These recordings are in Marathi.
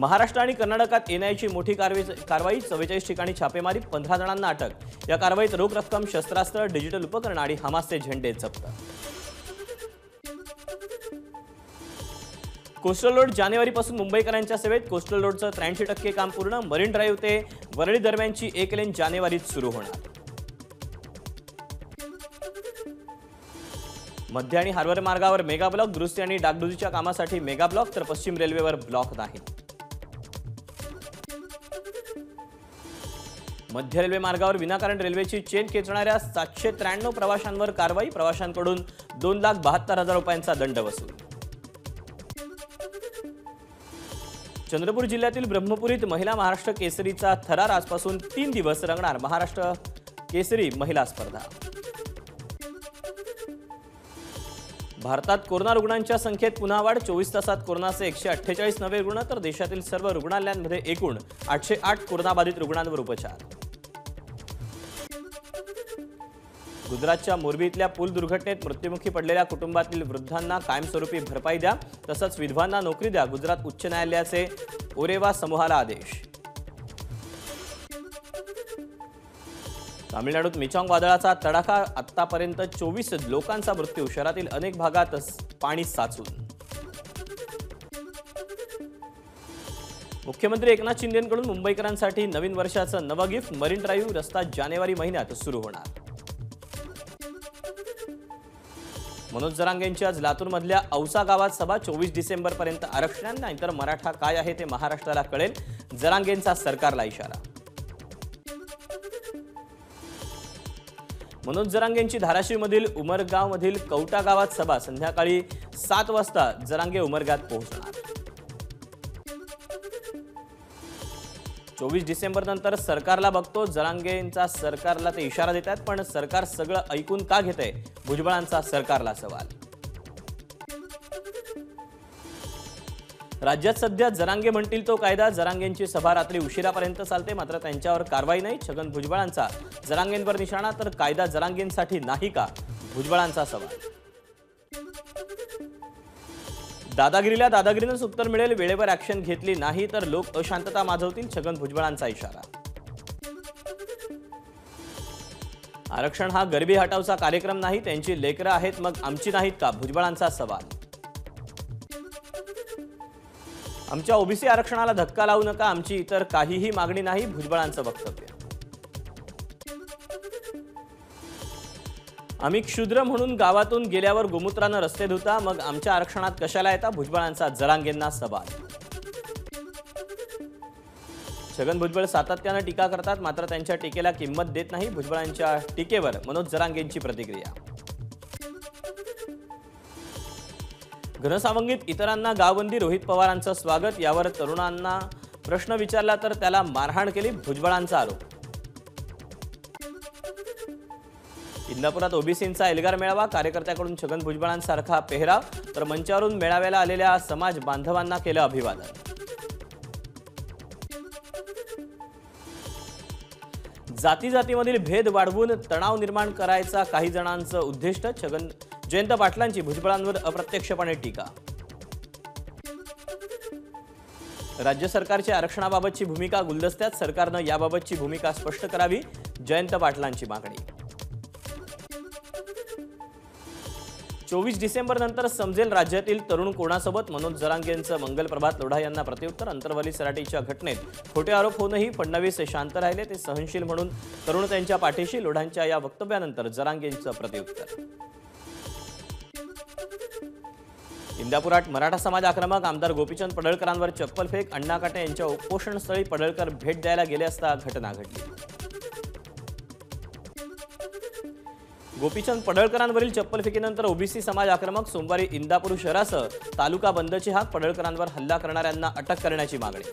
महाराष्ट्र आणि कर्नाटकात एनआयची मोठी कारवाई कारवाई चव्वेचाळीस ठिकाणी छापेमारी पंधरा जणांना अटक. या कारवाईत रोख रक्कम शस्त्रास्त्र डिजिटल उपकरण आणि हमासचे झेंडे जप्त. कोस्टल रोड जानेवारीपासून मुंबईकरांच्या सेवेत कोस्टल रोडचं त्र्याऐंशी टक्के काम पूर्ण. मरीन ड्राईव्ह ते वरळी दरम्यानची एक लेन जानेवारीत सुरू होणार. मध्य आणि हार्बर मार्गावर मेगा ब्लॉक दुरुस्ती आणि डागडुजीच्या कामासाठी मेगा ब्लॉक तर पश्चिम रेल्वेवर ब्लॉक नाही. मध्य रेल्वे मार्गावर विनाकारण रेल्वेची चेन खेचणाऱ्या सातशे त्र्याण्णव प्रवाशांवर कारवाई. प्रवाशांकडून दोन लाख बहात्तर हजार रुपयांचा दंड वसूल. चंद्रपूर जिल्ह्यातील ब्रह्मपुरीत महिला महाराष्ट्र केसरीचा थरार आजपासून तीन दिवस रंगणार महाराष्ट्र केसरी महिला स्पर्धा. भारतात कोरोना रुग्णांच्या संख्येत पुन्हा वाढ. चोवीस तासात कोरोनाचे एकशे अठ्ठेचाळीस नवे रुग्ण तर देशातील सर्व रुग्णालयांमध्ये एकूण आठशे आठ कोरोनाबाधित रुग्णांवर उपचार. गुजरातच्या मोरबी इथल्या पूल दुर्घटनेत मृत्युमुखी पडलेल्या कुटुंबातील वृद्धांना कायमस्वरूपी भरपाई द्या तसंच विधवांना नोकरी द्या गुजरात उच्च न्यायालयाचे ओरेवा समूहाला आदेश. तामिळनाडूत मिचांग वादळाचा तडाखा आतापर्यंत चोवीस लोकांचा मृत्यू शहरातील अनेक भागात पाणी साचून. मुख्यमंत्री एकनाथ शिंदेकडून मुंबईकरांसाठी नवीन वर्षाचं नवं गिफ्ट मरीन ड्राईव्ह रस्ता जानेवारी महिन्यात सुरू होणार. मनोज जरांगेंची आज लातूरमधल्या औसा गावात सभा चोवीस डिसेंबरपर्यंत आरक्षण इतर मराठा काय आहे ते महाराष्ट्राला कळेल जरांगेंचा सरकारला इशारा. मनोज जरांगेंची धाराशिवमधील उमरगावमधील कवटा गावात सभा संध्याकाळी सात वाजता जरांगे उमरगात पोहोचणार. चोवीस डिसेंबर नंतर सरकारला बघतो. जरांगेंचा सरकारला ते इशारा देतात पण सरकार सगळं ऐकून का घेत आहे भुजबळांचा सरकारला सवाल. राज्यात सध्या जरांगे म्हणतील तो कायदा. जरांगेंची सभा रात्री उशिरापर्यंत चालते मात्र त्यांच्यावर कारवाई नाही. छगन भुजबळांचा जरांगेंवर निशाणा तर कायदा जरांगेंसाठी नाही का? भुजबळांचा सवाल. दादागिरीला दादागिरीनंच उत्तर मिळेल वेळेवर ऍक्शन घेतली नाही तर लोक अशांतता माजवतील छगन भुजबळांचा इशारा. आरक्षण हा गरिबी हटावचा कार्यक्रम नाही त्यांची लेकरं आहेत मग आमची नाहीत का? भुजबळांचा सवाल. आमच्या ओबीसी आरक्षणाला धक्का लावू नका आमची इतर काहीही मागणी नाही भुजबळांचं वक्तव्य. आम्ही क्षुद्र म्हणून गावातून गेल्यावर गोमूत्रानं रस्ते धुता मग आमच्या आरक्षणात कशाला येता भुजबळांचा जरांगेंना सवाल छगन भुजबळ सातत्यानं टीका करतात मात्र त्यांच्या टीकेला किंमत देत नाही भुजबळांच्या टीकेवर मनोज जरांगेंची प्रतिक्रिया. घनसावंगीत इतरांना गावबंदी रोहित पवारांचं स्वागत. यावर तरुणांना प्रश्न विचारला तर त्याला मारहाण केली भुजबळांचा आरोप. इंदापुरात ओबीसींचा एल्गार मेळावा कार्यकर्त्याकडून छगन भुजबळांसारखा पेहराव तर मंचावरून मेळाव्याला आलेल्या समाज बांधवांना केलं अभिवादन. जाती जातीमधील भेद वाढवून तणाव निर्माण करायचा काही जणांचं उद्दिष्ट छगन जयंत पाटलांची भुजबळांवर अप्रत्यक्षपणे टीका. राज्य सरकारच्या आरक्षणाबाबतची भूमिका गुलदस्त्यात सरकारनं याबाबतची भूमिका स्पष्ट करावी जयंत पाटलांची मागणी. चोवीस डिसेंबर नंतर समजेल राज्यातील तरुण कोणासोबत? मनोज जरांगेंचं मंगल प्रभात लोढा यांना प्रत्युत्तर अंतरवली सराटीच्या घटनेत. खोटे आरोप होऊनही फडणवीस शांत राहिले ते सहनशील म्हणून तरुण त्यांच्या पाठीशी लोढांच्या या वक्तव्यानंतर जरांगेंचं प्रत्युत्तर. इंदापुरात मराठा समाज आक्रमक आमदार गोपीचंद पडळकरांवर चप्पल फेक अण्णा काटे यांच्या उपोषणस्थळी पडळकर भेट द्यायला गेले असता घटना घडली. गोपीचंद पडळकरांवरील चप्पल फेकीनंतर ओबीसी समाज आक्रमक सोमवारी इंदापूर शहरासह तालुका बंदचे हाक पडळकरांवर हल्ला करणाऱ्यांना अटक करण्याची मागणी.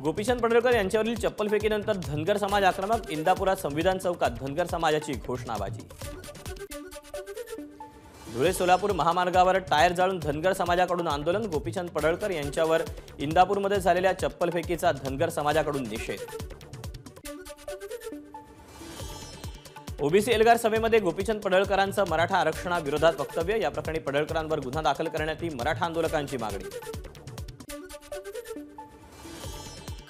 गोपीचंद पडळकर यांच्यावरील चप्पल फेकीनंतर धनगर समाज आक्रमक इंदापुरात संविधान चौकात धनगर समाजाची घोषणाबाजी. धुळे सोलापूर महामार्गावर टायर जाळून धनगर समाजाकडून आंदोलन गोपीचंद पडळकर यांच्यावर इंदापूरमध्ये झालेल्या चप्पलफेकीचा धनगर समाजाकडून निषेध. ओबीसी एल्गार सभेमध्ये गोपीचंद पडळकरांचं मराठा आरक्षणाविरोधात वक्तव्य या प्रकरणी पडळकरांवर गुन्हा दाखल करण्यात मराठा आंदोलकांची मागणी.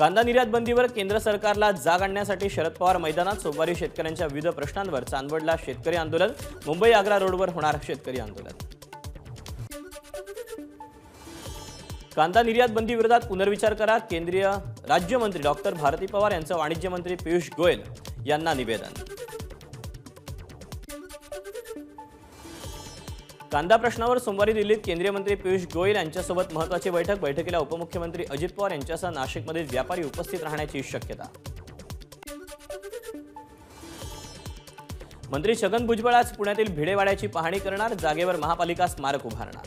कांदा निर्यात बंदीवर केंद्र सरकारला जाग आणण्यासाठी शरद पवार मैदानात सोमवारी शेतकऱ्यांच्या विविध प्रश्नांवर चांदवडला शेतकरी आंदोलन मुंबई आग्रा रोडवर होणार शेतकरी आंदोलन. कांदा निर्यात बंदीविरोधात पुनर्विचार करा केंद्रीय राज्यमंत्री डॉक्टर भारती पवार यांचं वाणिज्य मंत्री पियुष गोयल यांना निवेदन. कांदा प्रश्नावर सोमवारी दिल्लीत केंद्रीय मंत्री पियुष गोयल यांच्यासोबत महत्वाची बैठक. बैठकीला उपमुख्यमंत्री अजित पवार यांच्यासह नाशिकमधील व्यापारी उपस्थित राहण्याची शक्यता. मंत्री छगन भुजबळ आज पुण्यातील भिडेवाड्याची पाहणी करणार जागेवर महापालिका स्मारक उभारणार.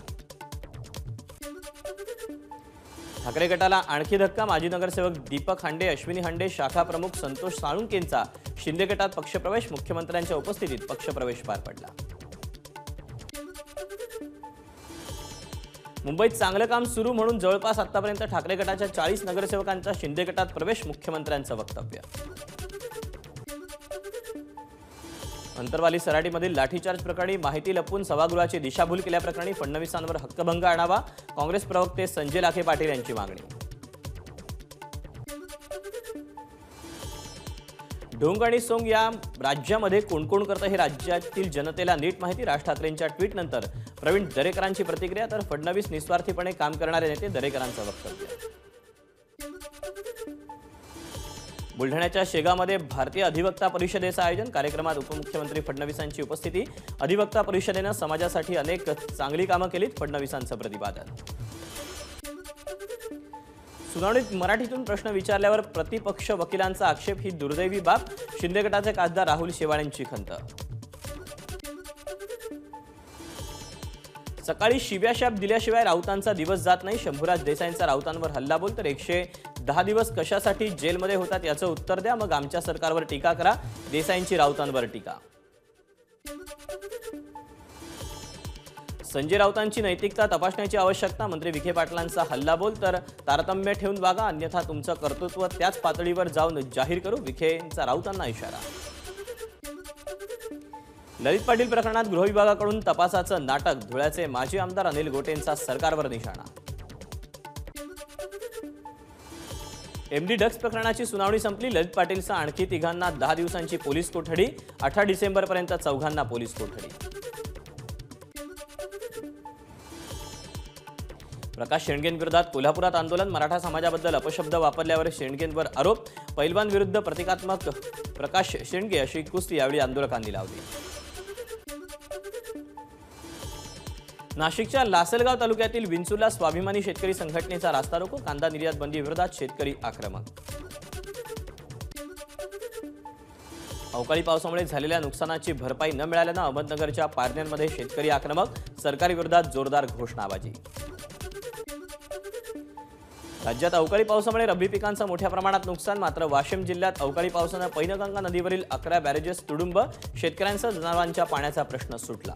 ठाकरे गटाला आणखी धक्का माजी नगरसेवक दीपक हांडे अश्विनी हांडे शाखा प्रमुख संतोष साळुंकेंचा. शिंदे गटात पक्षप्रवेश मुख्यमंत्र्यांच्या उपस्थितीत पक्षप्रवेश पार पडला. मुंबईत चांगलं काम सुरू म्हणून जवळपास आतापर्यंत ठाकरे गटाच्या चाळीस नगरसेवकांचा शिंदे गटात प्रवेश मुख्यमंत्र्यांचं वक्तव्य. अंतरवाली सराटीमधील लाठीचार्ज प्रकरणी माहिती लपवून सभागृहाची दिशाभूल केल्याप्रकरणी फडणवीसांवर हक्कभंग आणावा काँग्रेस प्रवक्ते संजय लाखे पाटील यांची मागणी. ढोंग आणि सोंग या राज्यामध्ये कोण कोण करतं हे राज्यातील जनतेला नीट माहिती राज ठाकरेंच्या ट्विटनंतर प्रवीण दरेकरांची प्रतिक्रिया तर फडणवीस निस्वार्थीपणे काम करणारे नेते दरेकरांचं वक्तव्य. बुलढाण्याच्या शेगामध्ये भारतीय अधिवक्ता परिषदेचं आयोजन कार्यक्रमात उपमुख्यमंत्री फडणवीसांची उपस्थिती. अधिवक्ता परिषदेनं समाजासाठी अनेक चांगली कामं केलीत फडणवीसांचं प्रतिपादन. सुनावणीत मराठीतून प्रश्न विचारल्यावर प्रतिपक्ष वकिलांचा आक्षेप ही दुर्दैवी बाब शिंदे गटाचे खासदार राहुल शेवाळेंची खंत. सकाळी शिव्याशाप दिल्याशिवाय राऊतांचा दिवस जात नाही. शंभूराज देसाईंचा राऊतांवर हल्लाबोल. तर एकशे दहा दिवस कशासाठी जेलमध्ये होतात याचं उत्तर द्या. मग आमच्या सरकारवर टीका करा. देसाईंची राऊतांवर टीका. संजय राऊतांची नैतिकता तपासण्याची आवश्यकता. मंत्री विखे पाटलांचा हल्लाबोल. तर तारतम्य ठेवून वागा. अन्यथा तुमचं कर्तृत्व त्याच पातळीवर जाऊन जाहीर करू. विखेंचा राऊतांना इशारा. ललित पाटील प्रकरणात गृहविभागाकडून तपासाचं नाटक धुळ्याचे माजी आमदार अनिल गोटेंचा सरकारवर निशाणा. एमडी ड्रग्ज प्रकरणाची सुनावणी संपली. ललित पाटीलचा आणखी तिघांना दहा दिवसांची पोलीस कोठडी अठरा डिसेंबरपर्यंत चौघांना पोलीस कोठडी. प्रकाश शेंडगेंविरोधात कोल्हापुरात आंदोलन मराठा समाजाबद्दल अपशब्द वापरल्यावर शेंडगेंवर आरोप पैलवान विरुद्ध प्रतिकात्मक प्रकाश शेंडगे अशी कुस्ती यावेळी आंदोलकांनी लावली. नाशिकच्या लासलगाव तालुक्यातील विंचुला स्वाभिमानी शेतकरी संघटनेचा रास्ता रोको कांदा निर्यात बंदी विरोधात शेतकरी आक्रमक. अवकाळी पावसामुळे झालेल्या नुकसानाची भरपाई न मिळाल्यानं अहमदनगरच्या पारण्यांमध्ये शेतकरी आक्रमक सरकारी विरोधात जोरदार घोषणाबाजी. राज्यात अवकाळी पावसामुळे रब्बी पिकांचं मोठ्या प्रमाणात नुकसान मात्र वाशिम जिल्ह्यात अवकाळी पावसानं पैनगंगा नदीवरील अकरा बॅरेजेस तुडुंब शेतकऱ्यांसह जनावरांच्या पाण्याचा प्रश्न सुटला.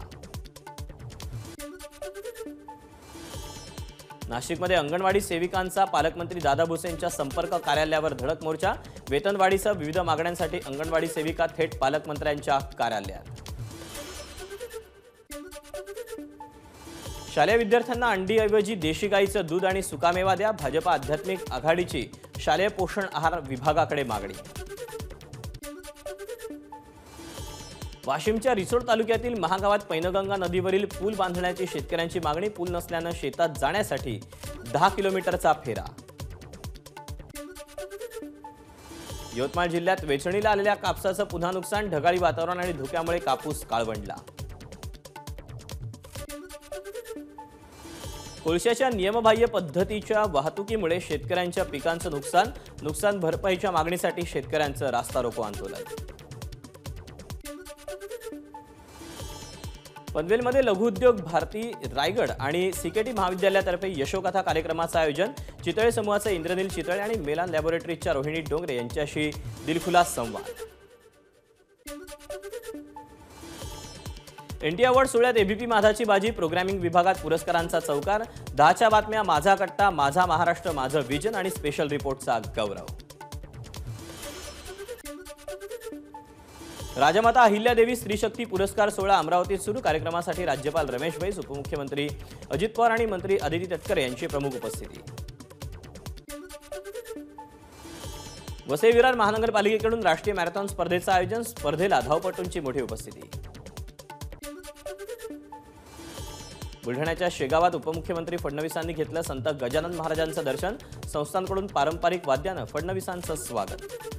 नाशिकमध्ये अंगणवाडी सेविकांचा पालकमंत्री दादा भुसेंच्या संपर्क कार्यालयावर धडक मोर्चा. वेतनवाढीसह विविध मागण्यांसाठी अंगणवाडी सेविका थेट पालकमंत्र्यांच्या कार्यालयात. शालेय विद्यार्थ्यांना अंडीऐवजी देशी गाईचं दूध आणि सुकामेवा द्या. भाजपा आध्यात्मिक आघाडीची शालेय पोषण आहार विभागाकडे मागणी. वाशिमच्या रिसोड तालुक्यातील महागावात पैनगंगा नदीवरील पूल बांधण्याची शेतकऱ्यांची मागणी पूल नसल्यानं शेतात जाण्यासाठी दहा किलोमीटरचा फेरा. यवतमाळ जिल्ह्यात वेचणीला आलेल्या कापसाचं पुन्हा नुकसान ढगाळी वातावरण आणि धुक्यामुळे कापूस काळवंडला. कोळशाच्या नियमबाह्य पद्धतीच्या वाहतुकीमुळे शेतकऱ्यांच्या पिकांचं नुकसान नुकसान भरपाईच्या मागणीसाठी शेतकऱ्यांचं रास्ता रोको आंदोलन. पनवेलमध्ये लघुउद्योग भारती रायगड आणि सीकेटी महाविद्यालयातर्फे यशोकथा कार्यक्रमाचं आयोजन चितळे समूहाचे इंद्रनील चितळे आणि मेलान लॅबोरेटरीच्या रोहिणी डोंगरे यांच्याशी दिलखुलास संवाद. इंडिया अवॉर्ड सोहळ्यात एबीपी माझाची बाजी प्रोग्रॅमिंग विभागात पुरस्कारांचा चौकार दहाच्या बातम्या माझा कट्टा माझा महाराष्ट्र माझं विजन आणि स्पेशल रिपोर्टचा गौरव. राजमाता अहिल्यादेवी स्त्रीशक्ती पुरस्कार सोहळा अमरावतीत सुरू. कार्यक्रमासाठी राज्यपाल रमेश बैस उपमुख्यमंत्री अजित पवार आणि मंत्री अदिती तटकरे यांची प्रमुख उपस्थिती. वसई विरार महानगरपालिकेकडून राष्ट्रीय मॅरेथॉन स्पर्धेचं आयोजन स्पर्धेला धावपटूंची मोठी उपस्थिती. बुलढाण्याच्या शेगावात उपमुख्यमंत्री फडणवीसांनी घेतलं संत गजानन महाराजांचं दर्शन. संस्थांकडून पारंपरिक वाद्यानं फडणवीसांचं स्वागत.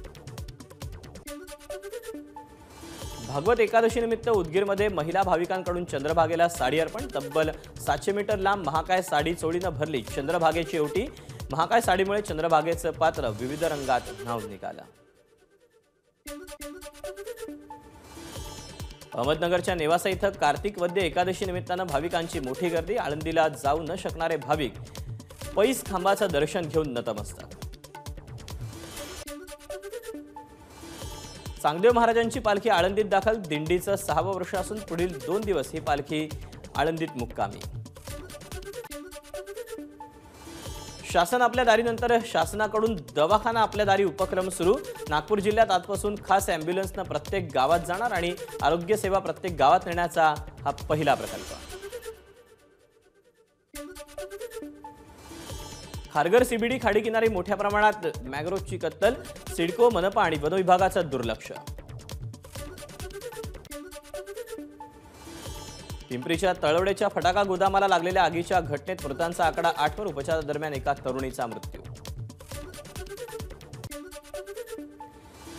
भागवत एकादशीनिमित्त उदगीरमध्ये महिला भाविकांकडून चंद्रभागेला साडी अर्पण. तब्बल सातशे मीटर लांब महाकाय साडी चोळीनं भरली. चंद्रभागेची ओटी. महाकाय साडीमुळे चंद्रभागेचं पात्र विविध रंगात न्हावून निघालं. अहमदनगरच्या नेवासा इथं कार्तिक वद्य एकादशी निमित्तानं भाविकांची मोठी गर्दी. आळंदीला जाऊ न शकणारे भाविक पैस खांबाचं दर्शन घेऊन नतमस्तक. चांगदेव महाराजांची पालखी आळंदीत दाखल दिंडीचं सहावं वर्ष असून पुढील दोन दिवस ही पालखी आळंदीत मुक्कामी. शासन आपल्या दारीनंतर शासनाकडून दवाखाना आपल्या दारी उपक्रम सुरू. नागपूर जिल्ह्यात आजपासून खास ॲम्ब्युलन्सनं प्रत्येक गावात जाणार आणि आरोग्य सेवा प्रत्येक गावात नेण्याचा हा पहिला प्रकल्प. खारघर सीबीडी खाडी किनारी मोठ्या प्रमाणात मॅग्रोवची कत्तल सिडको मनपा आणि वनविभागाचं दुर्लक्ष. पिंपरीच्या तळवडेच्या फटाका गोदामाला लागलेल्या आगीच्या घटनेत मृतांचा आकडा आठवर उपचारादरम्यान एका तरुणीचा मृत्यू.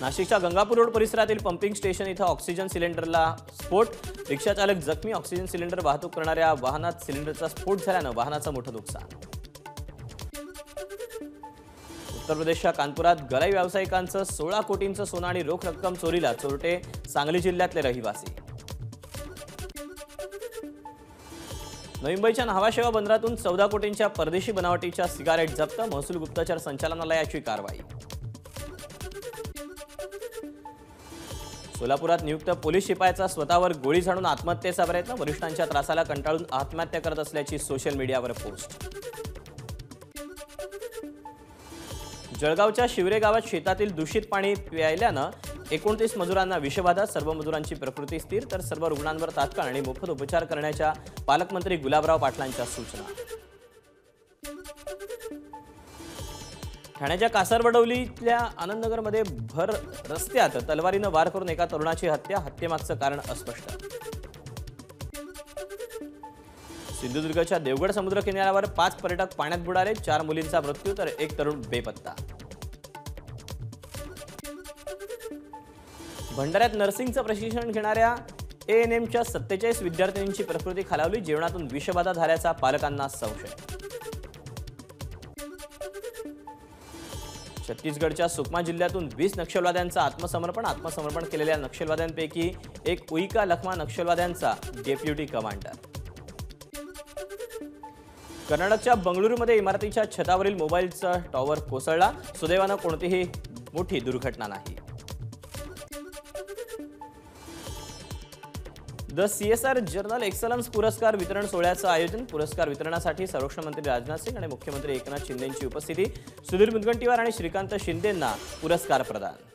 नाशिकच्या गंगापूर रोड परिसरातील पंपिंग स्टेशन इथं ऑक्सिजन सिलेंडरला स्फोट. रिक्षाचालक जखमी ऑक्सिजन सिलेंडर वाहतूक करणाऱ्या वाहनात सिलेंडरचा स्फोट झाल्यानं वाहनाचं मोठं नुकसान. उत्तर प्रदेशच्या कानपुरात गलाई व्यावसायिकांचं सोळा कोटींचं सोनं आणि रोख रक्कम चोरीला चोरटे सांगली जिल्ह्यातले रहिवासी. नवी मुंबईच्या न्हावाशेवा बंदरातून चौदा कोटींच्या परदेशी बनावटीच्या सिगारेट जप्त महसूल गुप्तचर संचालनालयाची कारवाई. सोलापुरात नियुक्त पोलीस शिपायाचा स्वतःवर गोळी झाडून आत्महत्येचा प्रयत्न वरिष्ठांच्या त्रासाला कंटाळून आत्महत्या करत असल्याची सोशल मीडियावर पोस्ट. जळगावच्या शिवरे गावात शेतातील दूषित पाणी प्यायल्यानं एकोणतीस मजुरांना विषबाधा सर्व मजुरांची प्रकृती स्थिर तर सर्व रुग्णांवर तात्काळ आणि मोफत उपचार करण्याच्या पालकमंत्री गुलाबराव पाटलांच्या सूचना. ठाण्याच्या कासारवडवलीतल्या आनंदनगरमध्ये भर रस्त्यात तलवारीनं वार करून एका तरुणाची हत्या हत्येमागचं कारण अस्पष्ट. सिंधुदुर्गच्या देवगड समुद्र किनाऱ्यावर पाच पर्यटक पाण्यात बुडाले चार मुलींचा मृत्यू तर एक तरुण बेपत्ता. भंडाऱ्यात नर्सिंगचं प्रशिक्षण घेणाऱ्या ए एन एमच्या सत्तेचाळीस विद्यार्थिनींची प्रकृती खालावली जेवणातून विषबाधा झाल्याचा पालकांना संशय. छत्तीसगडच्या सुकमा जिल्ह्यातून वीस नक्षलवाद्यांचं आत्मसमर्पण आत्मसमर्पण केलेल्या नक्षलवाद्यांपैकी एक उईका लखमा नक्षलवाद्यांचा डेप्युटी कमांडर. कर्नाटकच्या बंगळुरूमध्ये इमारतीच्या छतावरील मोबाईलचा टॉवर कोसळला. सुदैवानं कोणतीही मोठी दुर्घटना नाही. द सीएसआर जर्नल एक्सलन्स पुरस्कार वितरण सोहळ्याचं आयोजन. पुरस्कार वितरणासाठी संरक्षण मंत्री राजनाथ सिंग आणि मुख्यमंत्री एकनाथ शिंदेंची उपस्थिती. सुधीर मुनगंटीवार आणि श्रीकांत शिंदेंना पुरस्कार प्रदान.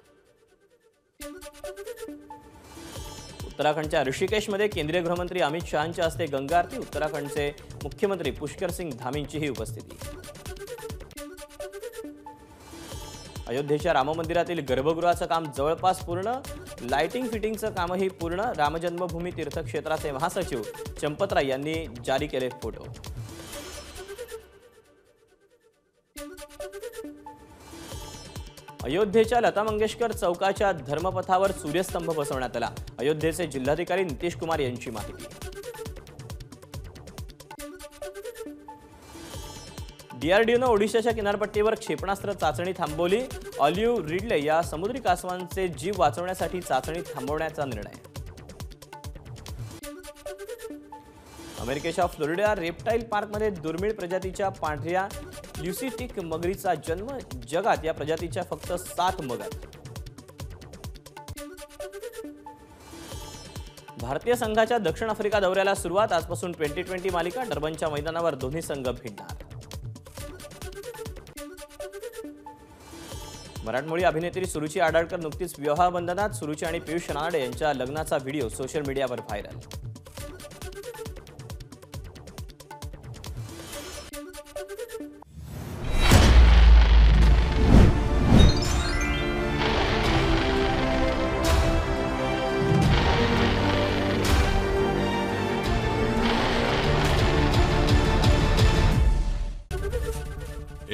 उत्तराखंडच्या ऋषिकेशमध्ये केंद्रीय गृहमंत्री अमित शहांच्या हस्ते गंगा आरती उत्तराखंडचे मुख्यमंत्री पुष्कर सिंग धामींचीही उपस्थिती. अयोध्येच्या राम मंदिरातील गर्भगृहाचं काम जवळपास पूर्ण लाइटिंग फिटिंगचं कामही पूर्ण रामजन्मभूमी तीर्थक्षेत्राचे महासचिव चंपतराय यांनी जारी केले फोटो अयोध्येच्या लता मंगेशकर चौकाच्या धर्मपथावर सूर्यस्तंभ बसवण्यात आला. अयोध्येचे जिल्हाधिकारी नितीश कुमार यांची माहिती. डीआरडीओनं ओडिशाच्या किनारपट्टीवर क्षेपणास्त्र चाचणी थांबवली. ऑलिव्ह रिडले या समुद्री कासवांचे जीव वाचवण्यासाठी चाचणी थांबवण्याचा निर्णय. अमेरिकेच्या फ्लोरिडा रेप्टाईल पार्कमध्ये दुर्मिळ प्रजातीच्या पांढऱ्या ल्युसिटिक मगरीचा जन्म जगात या प्रजातीच्या फक्त सात मगर भारतीय संघाच्या दक्षिण आफ्रिका दौऱ्याला सुरुवात आजपासून ट्वेंटी ट्वेंटी मालिका डर्बनच्या मैदानावर दोन्ही संघ भिडणार. मराठमोळी अभिनेत्री सुरुची आडाळकर नुकतीच विवाह बंधनात सुरुची आणि पियुष रानडे यांच्या लग्नाचा व्हिडिओ सोशल मीडियावर व्हायरल.